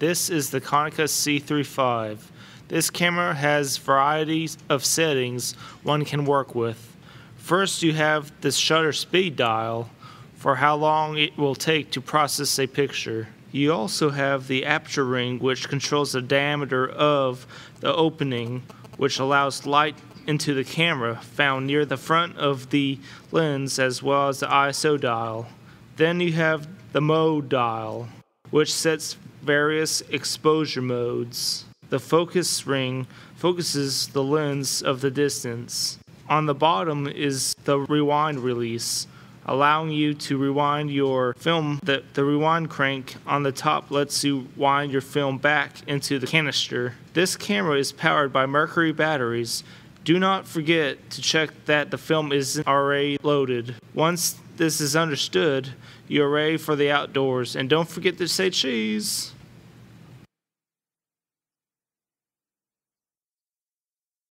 This is the Konica C35. This camera has varieties of settings one can work with. First, you have the shutter speed dial for how long it will take to process a picture. You also have the aperture ring, which controls the diameter of the opening, which allows light into the camera found near the front of the lens as well as the ISO dial. Then you have the mode dial, which sets various exposure modes. The focus ring focuses the lens of the distance. On the bottom is the rewind release, allowing you to rewind your film. The, the rewind crank on the top lets you wind your film back into the canister. This camera is powered by Mercury batteries. Do not forget to check that the film is already loaded. Once this is understood, you're ready for the outdoors. And don't forget to say cheese.